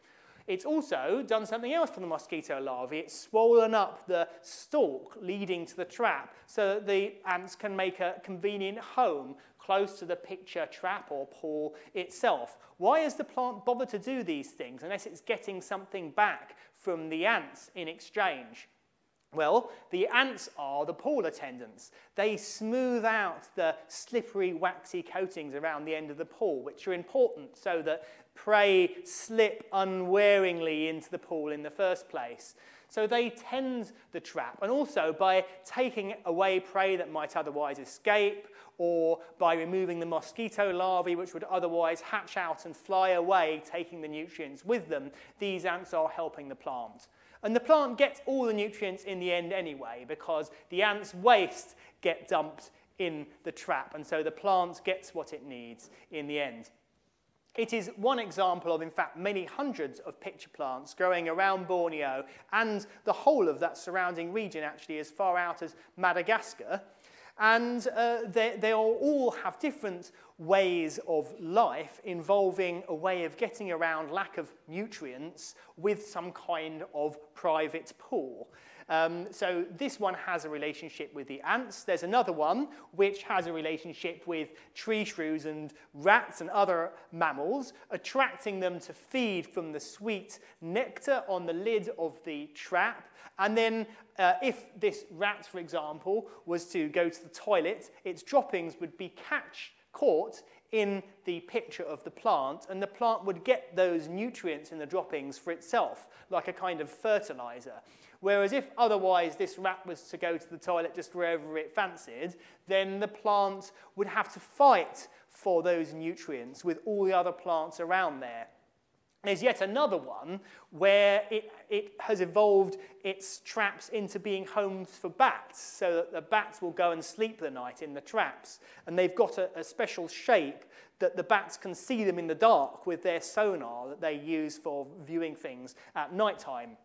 It's also done something else for the mosquito larvae. It's swollen up the stalk leading to the trap so that the ants can make a convenient home close to the pitcher trap or pool itself. Why has the plant bothered to do these things unless it's getting something back from the ants in exchange? Well, the ants are the pool attendants. They smooth out the slippery, waxy coatings around the end of the pool, which are important so that prey slip unwaringly into the pool in the first place. So they tend the trap, and also by taking away prey that might otherwise escape, or by removing the mosquito larvae which would otherwise hatch out and fly away, taking the nutrients with them, these ants are helping the plant. And the plant gets all the nutrients in the end anyway, because the ants' waste get dumped in the trap, and so the plant gets what it needs in the end. It is one example of, in fact, many hundreds of pitcher plants growing around Borneo and the whole of that surrounding region, actually, as far out as Madagascar. And uh, they, they all have different ways of life involving a way of getting around lack of nutrients with some kind of private pool. Um, so this one has a relationship with the ants. There's another one which has a relationship with tree shrews and rats and other mammals, attracting them to feed from the sweet nectar on the lid of the trap. And then uh, if this rat, for example, was to go to the toilet, its droppings would be catch, caught in the pitcher of the plant, and the plant would get those nutrients in the droppings for itself, like a kind of fertilizer. Whereas if otherwise this rat was to go to the toilet just wherever it fancied, then the plant would have to fight for those nutrients with all the other plants around there. There's yet another one where it, it has evolved its traps into being homes for bats, so that the bats will go and sleep the night in the traps. And they've got a, a special shape that the bats can see them in the dark with their sonar that they use for viewing things at night time.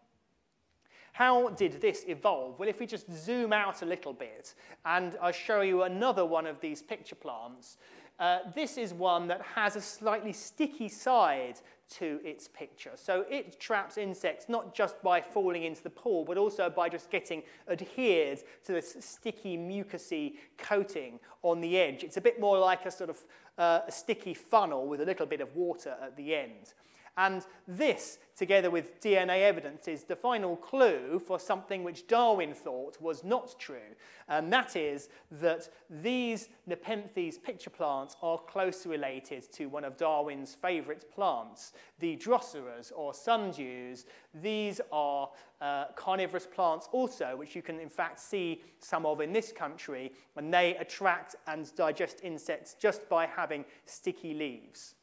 How did this evolve? Well, if we just zoom out a little bit and I show you another one of these pitcher plants, uh, this is one that has a slightly sticky side to its pitcher. So it traps insects not just by falling into the pool, but also by just getting adhered to this sticky, mucousy coating on the edge. It's a bit more like a sort of uh, a sticky funnel with a little bit of water at the end. And this, together with DNA evidence, is the final clue for something which Darwin thought was not true. And that is that these Nepenthes pitcher plants are closely related to one of Darwin's favourite plants, the Droseras or sundews. These are uh, carnivorous plants also, which you can in fact see some of in this country, and they attract and digest insects just by having sticky leaves.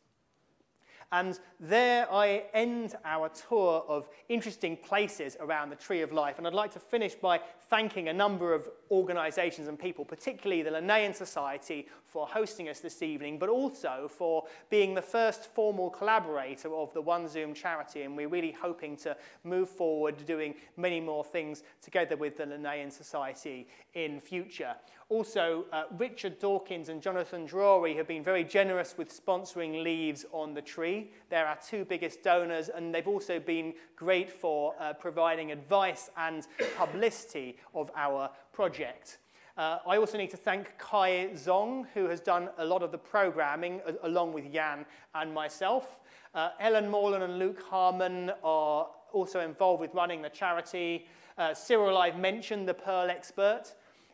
And there I end our tour of interesting places around the Tree of Life. And I'd like to finish by thanking a number of organisations and people, particularly the Linnean Society for hosting us this evening, but also for being the first formal collaborator of the OneZoom charity. And we're really hoping to move forward doing many more things together with the Linnean Society in future. Also, uh, Richard Dawkins and Jonathan Drury have been very generous with sponsoring Leaves on the Tree. They're our two biggest donors, and they've also been great for uh, providing advice and publicity of our project. Uh, I also need to thank Kai Zong, who has done a lot of the programming, along with Yan and myself. Uh, Ellen Morland and Luke Harmon are also involved with running the charity. Uh, Cyril, I've mentioned, the Pearl expert.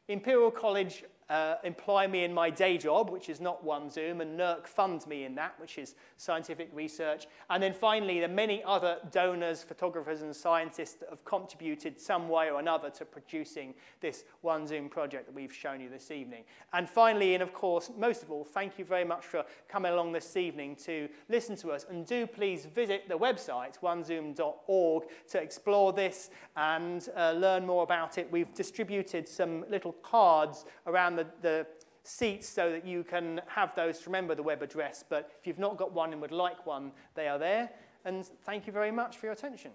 Imperial College uh, employ me in my day job, which is not OneZoom, and NERC funds me in that, which is scientific research. And then finally, the many other donors, photographers, and scientists that have contributed some way or another to producing this OneZoom project that we've shown you this evening. And finally, and of course, most of all, thank you very much for coming along this evening to listen to us. And do please visit the website, onezoom.org, to explore this and uh, learn more about it. We've distributed some little cards around the, the seats so that you can have those to remember the web address, but if you've not got one and would like one, they are there. And thank you very much for your attention.